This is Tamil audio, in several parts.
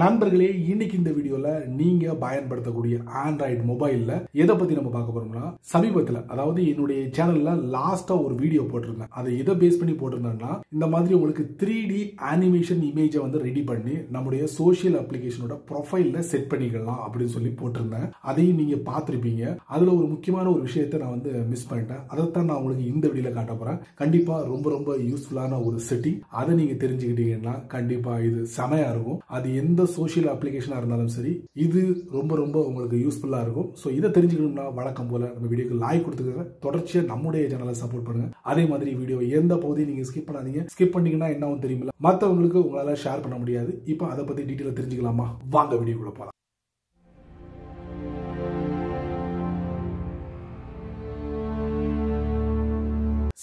நண்பர்களே இன்னைக்கு இந்த வீடியோல நீங்க பயன்படுத்தக்கூடிய ஆண்ட்ராய்டு மொபைல்ல எதை பத்தி நம்ம பார்க்க போறோம்னா சமீபத்துல அதாவது என்னுடைய சேனல்ல லாஸ்டா ஒரு வீடியோ போட்டிருந்தேன். அதை எதை பேஸ் பண்ணி போட்டிருந்தேன்னா இந்த மாதிரி உங்களுக்கு த்ரீ டி அனிமேஷன் இமேஜை வந்து ரெடி பண்ணி நம்முடைய சோஷியல் அப்ளிகேஷனோட ப்ரொஃபைல்ல செட் பண்ணிக்கலாம் அப்படின்னு சொல்லி போட்டிருந்தேன். அதையும் நீங்க பார்த்துருப்பீங்க. அதுல ஒரு முக்கியமான ஒரு விஷயத்த நான் வந்து மிஸ் பண்ணிட்டேன். அதைத்தான் நான் உங்களுக்கு இந்த வீடியோல காட்ட போறேன். கண்டிப்பா ரொம்ப ரொம்ப யூஸ்ஃபுல்லான ஒரு செட்டிங் அதை நீங்க தெரிஞ்சுக்கிட்டீங்கன்னா கண்டிப்பா இது செமையா இருக்கும். அது எந்த சோஷியல் அப்ளிகேஷனாக இருந்தாலும் சரி இது ரொம்ப ரொம்ப உங்களுக்கு யூஸ்ஃபுல்லாக இருக்கும். ஸோ இதை தெரிஞ்சுக்கணும்னா வழக்கம் போல் நம்ம வீடியோக்கு லைக் கொடுத்துக்கோங்க. தொடர்ச்சியாக நம்முடைய சேனலை சப்போர்ட் பண்ணுங்க. அதே மாதிரி வீடியோ எந்த பகுதியும் நீங்கள் ஸ்கிப் பண்ணாதீங்க. ஸ்கிப் பண்ணீங்கன்னா என்ன ஆகும் தெரியுமில்ல. மற்றவங்களுக்கு உங்களால் ஷேர் பண்ண முடியாது. இப்போ அதை பற்றி டீட்டெயிலாக தெரிஞ்சுக்கலாமா? வாங்க வீடியோக்குள்ளே போகலாம்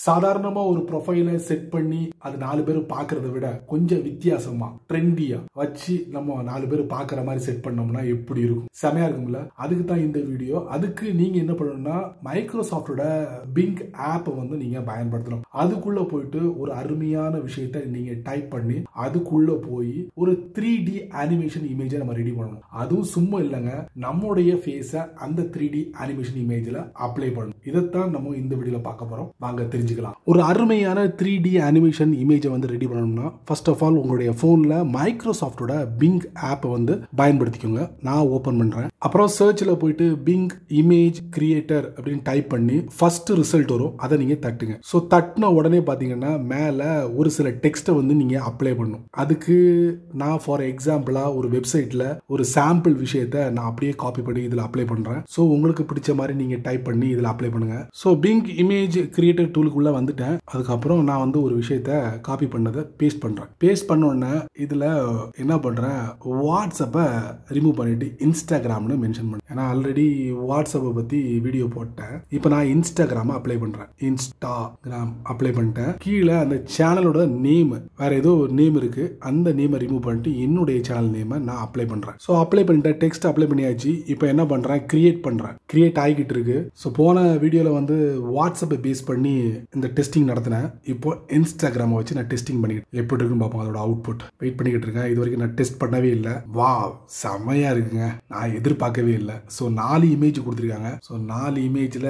சாதாரணமா ஒரு ப்ரொஃபைலை செட் பண்ணி அது நாலு பேர் பாக்குறத விட கொஞ்சம் வித்தியாசமா ட்ரெண்டியா வச்சு நம்ம நாலு பேர் பாக்குற மாதிரி செட் பண்ணோம்னா எப்படி இருக்கும்? செமையா இருக்கும்ல? அதுக்கு தான் இந்த வீடியோ அதுக்கு நீங்க என்ன பண்ணணும்னா மைக்ரோசாஃப்டோட பிங்க் ஆப்பை வந்து நீங்க பயன்படுத்தணும். அதுக்குள்ள போயிட்டு ஒரு அருமையான விஷயத்த நீங்க டைப் பண்ணி அதுக்குள்ள போய் ஒரு த்ரீ டி அனிமேஷன் இமேஜை நம்ம ரெடி பண்ணணும். அதுவும் சும்மா இல்லைங்க. நம்முடைய ஃபேஸை அந்த த்ரீ டி அனிமேஷன் இமேஜ்ல அப்ளை பண்ணணும். இதைத்தான் நம்ம இந்த வீடியோல பார்க்க போறோம். வாங்க செஞ்சுக்கலாம் ஒரு அருமையான த்ரீ டி அனிமேஷன் இமேஜை வந்து ரெடி பண்ணணும்னா ஃபர்ஸ்ட் ஆஃப் ஆல் உங்களுடைய ஃபோனில் மைக்ரோசாஃப்டோட பிங் ஆப்பை வந்து பயன்படுத்திக்கோங்க. நான் ஓப்பன் பண்ணுறேன் அப்புறம் சர்ச்சில் போயிட்டு பிங் இமேஜ் கிரியேட்டர் அப்படின்னு டைப் பண்ணி ஃபர்ஸ்ட் ரிசல்ட் வரும். அதை நீங்கள் தட்டுங்க. ஸோ தட்டின உடனே பார்த்தீங்கன்னா மேலே ஒரு சில டெக்ஸ்ட்டை வந்து நீங்கள் அப்ளை பண்ணும் அதுக்கு நான் ஃபார் எக்ஸாம்பிளாக ஒரு வெப்சைட்டில் ஒரு சாம்பிள் விஷயத்த நான் அப்படியே காப்பி பண்ணி இதில் அப்ளை பண்ணுறேன் ஸோ உங்களுக்கு பிடிச்ச மாதிரி நீங்கள் டைப் பண்ணி இதில் அப்ளை பண்ணுங்கள் ஸோ பிங் இமேஜ் கிரியேட்டர் டூலுக்கு உள்ளே வந்துட்டேன். அதுக்கப்புறம் நான் வந்து ஒரு விஷயத்த காப்பி பண்ணதை பேஸ்ட் பண்ணுறேன் பேஸ்ட் பண்ண உடனே இதில் என்ன பண்ணுறேன் வாட்ஸ்அப்பை ரிமூவ் பண்ணிட்டு இன்ஸ்டாகிராம்னு மென்ஷன் பண்ணேன் ஏன்னா ஆல்ரெடி வாட்ஸ்அப்பை பற்றி வீடியோ போட்டேன். இப்போ நான் இன்ஸ்டாகிராமை அப்ளை பண்ணுறேன் இன்ஸ்டாகிராம் அப்ளை பண்ணிட்டேன். கீழே அந்த சேனலோட நேம் வேற ஏதோ ஒரு நேம் இருக்கு. அந்த நேமை ரிமூவ் பண்ணிட்டு என்னுடைய சேனல் நேமை நான் அப்ளை பண்ணுறேன் ஸோ அப்ளை பண்ணிட்டேன் டெக்ஸ்ட் அப்ளை பண்ணியாச்சு. இப்போ என்ன பண்ணுறேன் கிரியேட் பண்ணுறேன் கிரியேட் ஆகிக்கிட்டு இருக்கு. ஸோ போன வீடியோவில் வந்து வாட்ஸ்அப்பை பேஸ் பண்ணி இந்த டெஸ்டிங் நடத்தினேன் இப்போ இன்ஸ்டாகிராமை வச்சு நான் டெஸ்டிங் பண்ணிக்கிட்டு எப்படி இருக்குன்னு பார்ப்போம் அதோட அவுட்புட் வெயிட் பண்ணிக்கிட்டு இருக்கேன். இது வரைக்கும் நான் டெஸ்ட் பண்ணவே இல்லை. வா செமையா இருக்குங்க. நான் எதிர்பார்க்கவே இல்லை. ஸோ நாலு இமேஜ் கொடுத்துருக்காங்க. ஸோ நாலு இமேஜில்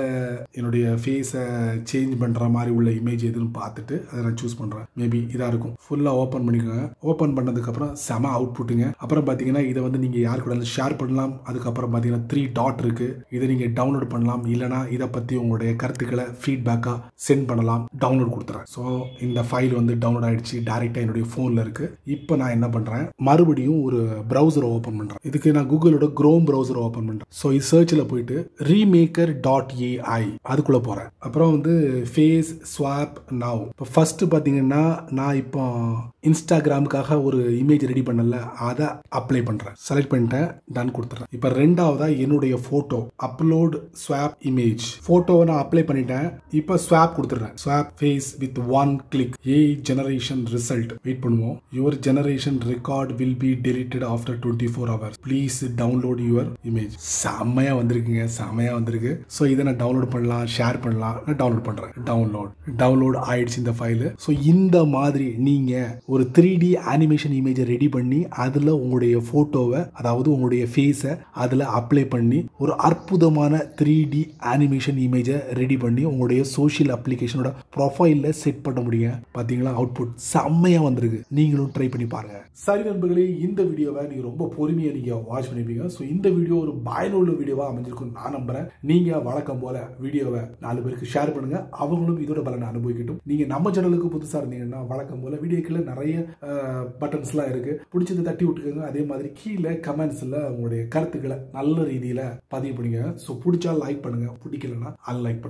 என்னுடைய ஃபேஸை சேஞ்ச் பண்ணுற மாதிரி உள்ள இமேஜ் எதுன்னு பார்த்துட்டு அதை நான் சூஸ் பண்ணுறேன் மேபி இதாக இருக்கும். ஃபுல்லாக ஓப்பன் பண்ணிக்கோங்க. ஓப்பன் பண்ணதுக்கப்புறம் செம அவுட்புட்டுங்க அப்புறம் பார்த்தீங்கன்னா இதை வந்து நீங்கள் யார் கூட ஷேர் பண்ணலாம். அதுக்கப்புறம் பார்த்தீங்கன்னா த்ரீ டாட் இருக்குது இதை நீங்கள் டவுன்லோட் பண்ணலாம். இல்லைனா இதை பற்றி உங்களுடைய கருத்துக்களை ஃபீட்பேக்காக சென்ட் பண்ணலாம் டவுன்லோட் கொடுத்துறேன். ஸோ இந்த ஃபைல் வந்து டவுன்லோட் ஆயிடுச்சு டேரெக்டாக என்னுடைய ஃபோனில் இருக்குது இப்போ நான் என்ன பண்ணுறேன் மறுபடியும் ஒரு ப்ரௌசரை ஓப்பன் பண்ணுறேன் இதுக்கு நான் கூகுளோட க்ரோம் ப்ரௌசரை ஓப்பன் பண்ணுறேன் ஸோ இது சர்ச்சில் போயிட்டு ரீமேக்கர் டாட் ஏஐ அதுக்குள்ளே போகிறேன் அப்புறம் வந்து ஃபேஸ் ஸ்வாப் நவ் இப்போ ஃபஸ்ட்டு பார்த்தீங்கன்னா நான் இப்போ இன்ஸ்டாகிராமுக்காக ஒரு இமேஜ் ரெடி பண்ணல அதை அப்ளை பண்ணுறேன் செலக்ட் பண்ணிட்டேன் டன் கொடுத்துறேன். இப்போ ரெண்டாவதாக என்னுடைய ஃபோட்டோ அப்லோட் ஸ்வாப் இமேஜ் ஃபோட்டோவை நான் அப்ளை பண்ணிட்டேன் இப்போ ஸ்வாப் கொடுத்துட்றேன் swap face with one click a generation result wait பண்ணுவோம். Your generation record will be deleted after twenty four hours please download your image செம்மையாக வந்திருக்குங்க செம்மையாக வந்திருக்கு. ஸோ இதை நான் டவுன்லோட் பண்ணலாம் ஷேர் பண்ணலாம் நான் டவுன்லோட் பண்ணுறேன் டவுன்லோட் டவுன்லோட் ஆயிடுச்சு இந்த ஃபைலு ஸோ இந்த மாதிரி நீங்கள் ஒரு த்ரீ டி அனிமேஷன் இமேஜை ரெடி பண்ணி அதில் உங்களுடைய ஃபோட்டோவை அதாவது உங்களுடைய ஃபேஸை அதில் அப்ளை பண்ணி ஒரு அற்புதமான த்ரீ டி அனிமேஷன் இமேஜை ரெடி பண்ணி உங்களுடைய சோஷியல் அப்ளிகேஷனோட ப்ரொஃபைலில் செட் பண்ண முடியும். பார்த்தீங்களா அவுட்புட் செம்மையாக வந்திருக்கு. நீங்களும் ட்ரை பண்ணி பாருங்க. சரி நண்பர்களே இந்த வீடியோவை நீங்கள் ரொம்ப பொறுமையாக நீங்கள் வாட்ச் பண்ணிப்பீங்க ஸோ இந்த வீடியோ ஒரு பயனுள்ள வீடியோவாக அமைஞ்சிருக்கும் நான் நம்புறேன். நீங்கள் வழக்கம் போல வீடியோவை நாலு பேருக்கு ஷேர் பண்ணுங்கள் அவங்களும் இதோட பலனை அனுபவிக்கட்டும். நீங்கள் நம்ம சேனலுக்கு புதுசாக இருந்தீங்கன்னா வழக்கம் போல வீடியோக்கில் நிறைய பட்டன்ஸ்லாம் இருக்கு. பிடிச்சதை தட்டி விட்டுக்கோங்க. அதே மாதிரி கீழே கமெண்ட்ஸில் உங்களுடைய கருத்துக்களை நல்ல ரீதியில் பதிவு பண்ணிக்கோங்க. ஸோ பிடிச்சா லைக் பண்ணுங்க. பிடிக்கலன்னா அன்லைக் பண்ணுங்க.